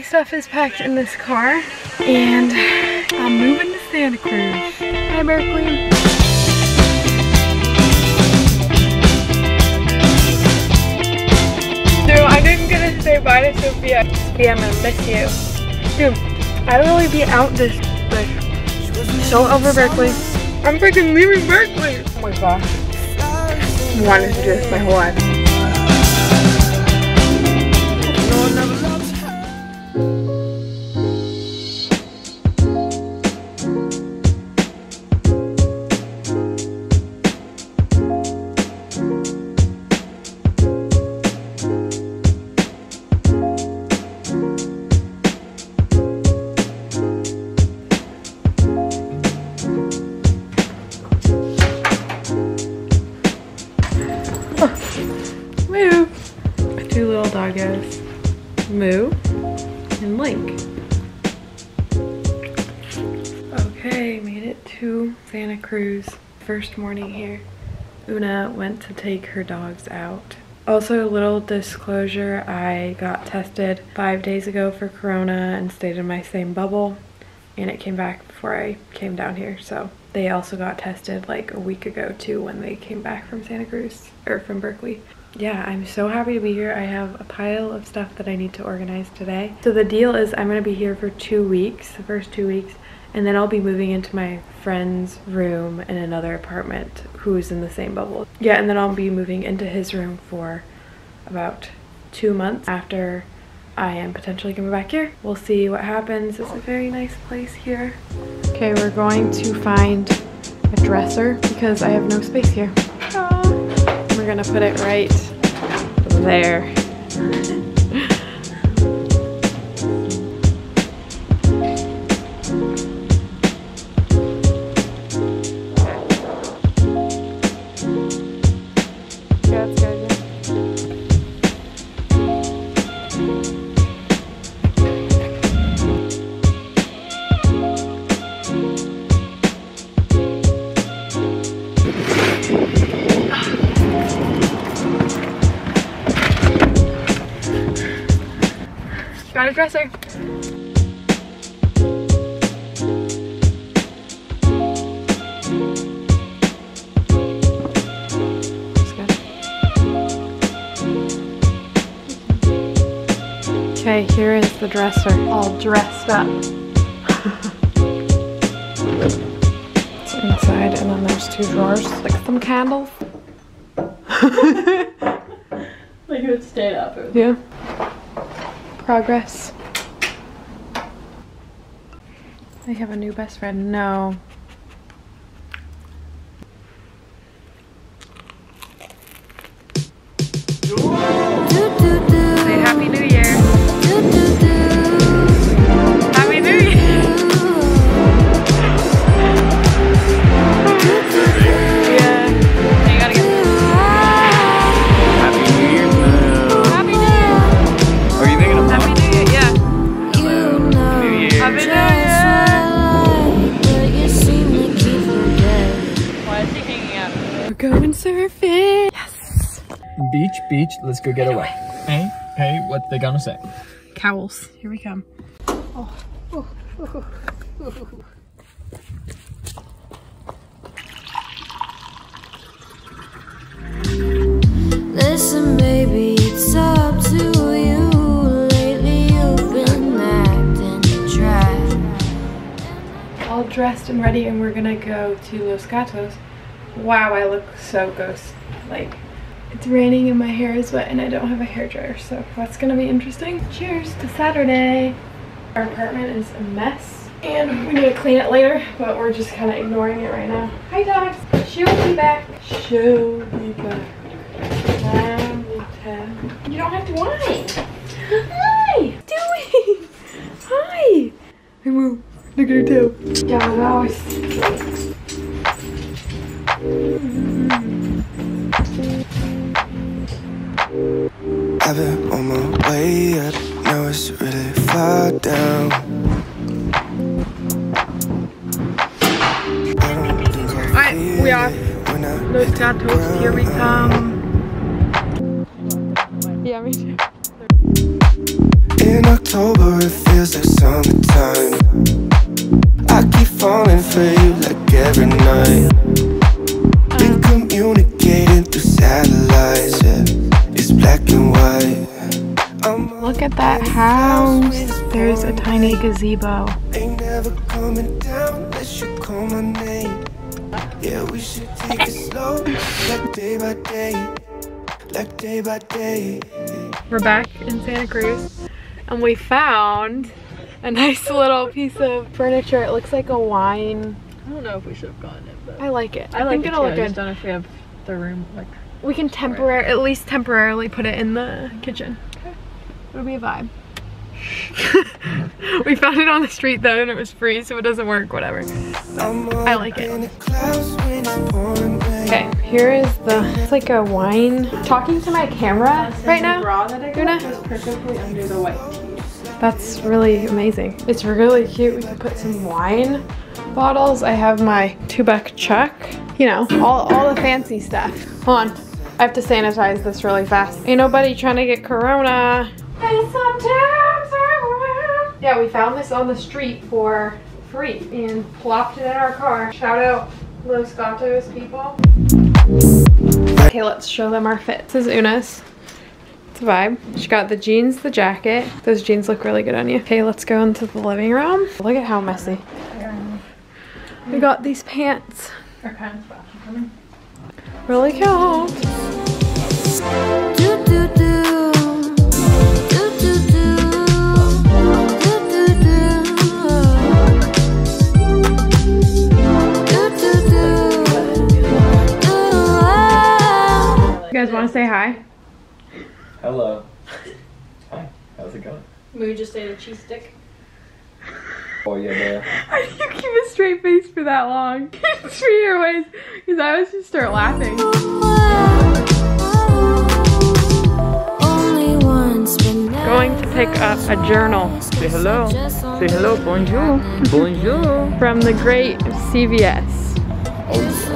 stuff is packed in this car and I'm moving to Santa Cruz. Hi Berkeley. So I didn't get to say bye to Sophia. Sophia, I'm gonna miss you. Dude, I literally be out this like so over Berkeley. I'm freaking leaving Berkeley. Oh my gosh. I wanted to do this my whole life. Moo. Two little doggos. Moo and Link. Okay, made it to Santa Cruz. First morning here. Una went to take her dogs out. Also, a little disclosure, I got tested five days ago for corona and stayed in my same bubble and it came back before I came down here. So they also got tested like a week ago too when they came back from Santa Cruz or from Berkeley. Yeah, I'm so happy to be here. I have a pile of stuff that I need to organize today. So the deal is I'm gonna be here for two weeks, the first two weeks, and then I'll be moving into my friend's room in another apartment who's in the same bubble. Yeah, and then I'll be moving into his room for about two months after I am potentially coming back here. We'll see what happens. It's a very nice place here. Okay, we're going to find a dresser because I have no space here. Ah. We're gonna put it right there. A dresser. Okay, here is the dresser, all dressed up. it's inside, and then there's two drawers, like some candles. Like it would stay up. It Yeah. Progress. I have a new best friend. No. Beach, beach. Let's go get away. Hey, hey, what they gonna say? Cowls. Here we come. Listen, baby, it's up to you. Lately, you've been acting dry. All dressed and ready, and we're gonna go to Los Gatos. Wow, I look so ghost like. It's raining and my hair is wet and I don't have a hair dryer, so that's gonna be interesting. Cheers to Saturday. Our apartment is a mess and we need to clean it later, but we're just kind of ignoring it right now. Hi dogs, she'll be back. She'll be back. You don't have to whine. Hi, doing? Hi. I move. Look at her tail. Yeah, guys. I've been on my way up, now it's really far down. I don't think I'll Alright, we are. it when Los Gatos, here we come. Yeah, me too. In October, it feels like summertime. I keep falling for you like every night. Black and white. Look at that house. There's a tiny gazebo. Ain't never coming down unless you call my name. Yeah, we should take it slow, like day by day, like day by day. We're back in Santa Cruz and we found a nice little piece of furniture. It looks like a wine. I don't know if we should have gotten it, but I like it. I, like think it it'll too. look I just good. don't know if we have the room. Like, We can temporarily, at least temporarily put it in the kitchen. It'll be a vibe. we found it on the street though and it was free so it doesn't work, whatever. I'm I like it. in the clouds when it's pouring rain. Okay, here is the, it's like a wine. Talking to my camera right now. bra Una? perfectly under the white. That's really amazing. It's really cute. We can put some wine bottles. I have my two buck Chuck. You know, all, all the fancy stuff. Hold on. I have to sanitize this really fast. Ain't nobody trying to get corona. Yeah, we found this on the street for free and plopped it in our car. Shout out Los Gatos people. Okay, let's show them our fit. This is Una's. It's a vibe. She got the jeans, the jacket. Those jeans look really good on you. Okay, let's go into the living room. Look at how messy. We got these pants. Our coming. Really cute. Do do do. Do do do. Do do do. Do do do. Do. You guys want to say hi? Hello. Hi. How's it going? We just ate a cheese stick. Oh yeah, there. Why do you keep a straight face for that long? Three your ways. Because I always just start laughing. Only once, but never Going to pick up a journal Say hello. Say hello. Bonjour. Bonjour. from the great CVS. You're oh, so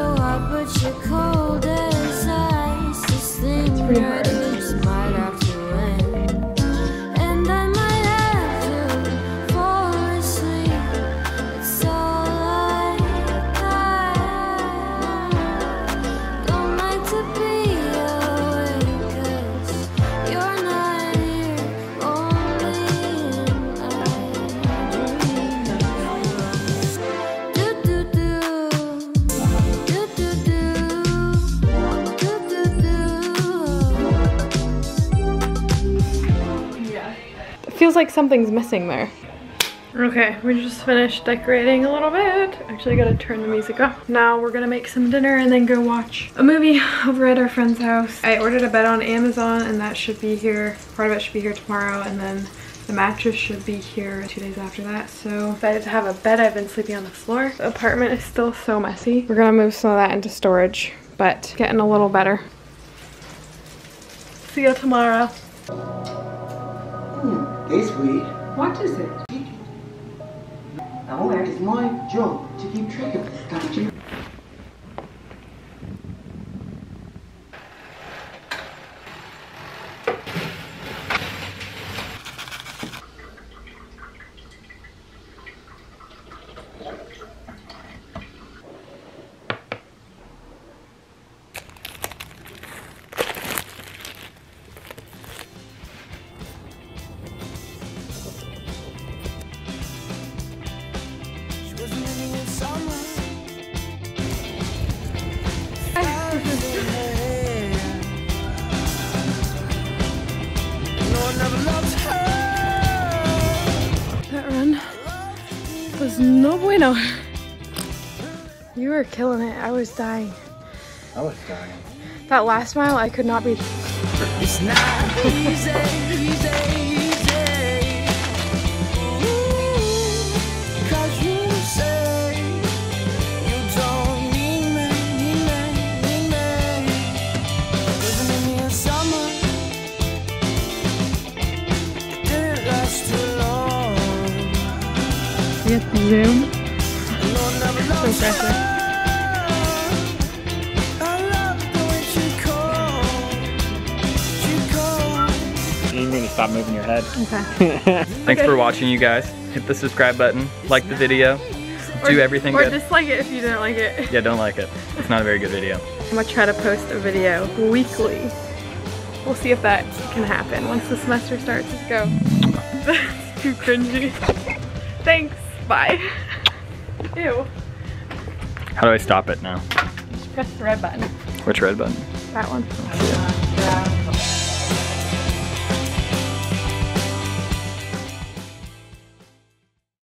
like something's missing there. Okay, we just finished decorating a little bit. Actually, I gotta turn the music off. Now we're gonna make some dinner and then go watch a movie over at our friend's house. I ordered a bed on Amazon and that should be here. Part of it should be here tomorrow and then the mattress should be here two days after that. So excited to have a bed. I've been sleeping on the floor. The apartment is still so messy. We're gonna move some of that into storage, but getting a little better. See you tomorrow. Hey, sweet. What is it? Oh, it's my job to keep track of this, don't you? Was no bueno. You were killing it. I was dying. I was dying. That last mile, I could not be. It's not easy, easy, easy. Stop moving your head. Okay. Thanks for watching, you guys. Hit the subscribe button, like the video, do everything Or good. dislike it if you didn't like it. Yeah, don't like it. It's not a very good video. I'm gonna try to post a video weekly. We'll see if that can happen once the semester starts. Let's go. That's too cringy. Thanks. Bye. Ew. How do I stop it now? Press the red button. Which red button? That one.